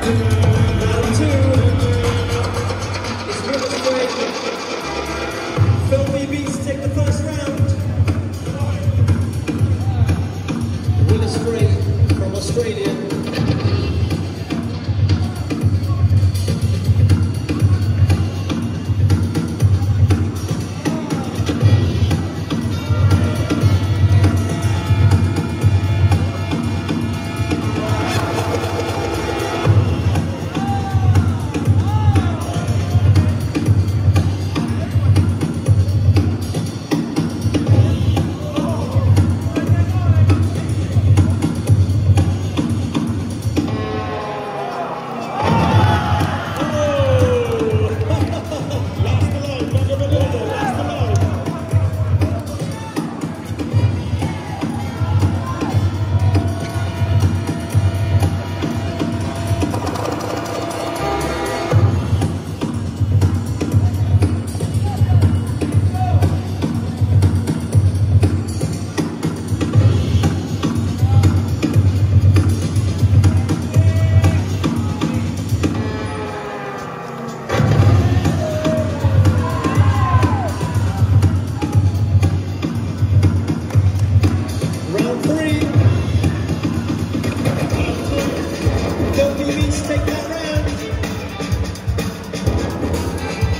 Não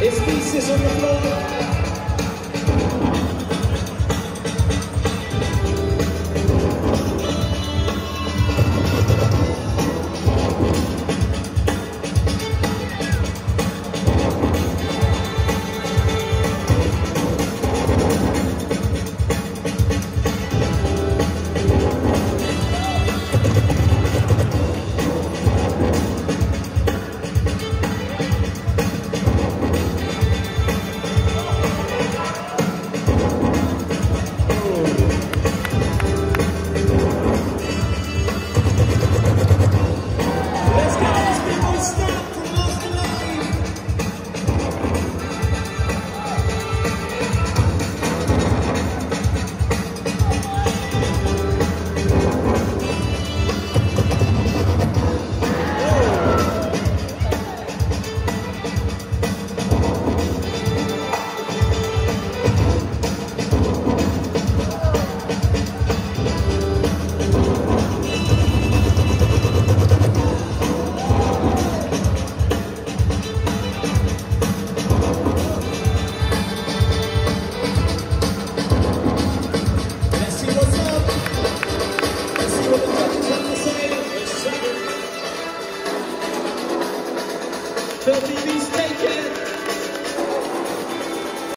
It's pieces on the floor. stop. Feliz